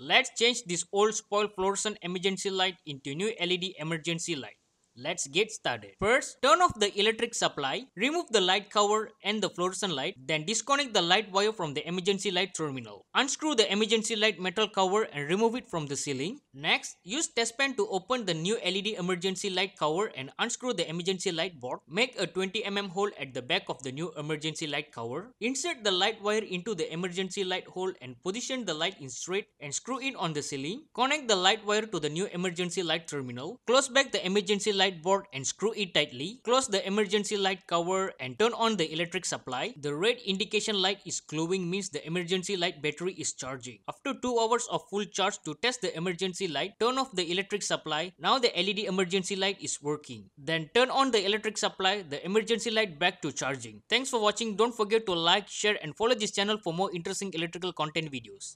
Let's change this old spoiled fluorescent emergency light into new LED emergency light. Let's get started. First, turn off the electric supply, remove the light cover and the fluorescent light, then disconnect the light wire from the emergency light terminal. Unscrew the emergency light metal cover and remove it from the ceiling. Next, use test pen to open the new LED emergency light cover and unscrew the emergency light board. Make a 20 mm hole at the back of the new emergency light cover. Insert the light wire into the emergency light hole and position the light in straight and screw it on the ceiling. Connect the light wire to the new emergency light terminal. Close back the emergency light board and screw it tightly. Close the emergency light cover and turn on the electric supply. The red indication light is glowing means the emergency light battery is charging. After 2 hours of full charge to test the emergency light, turn off the electric supply. Now the LED emergency light is working. Then turn on the electric supply, the emergency light back to charging. Thanks for watching. Don't forget to like, share and follow this channel for more interesting electrical content videos.